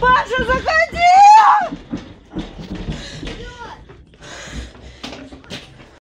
Паша, заходи!